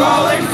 rolling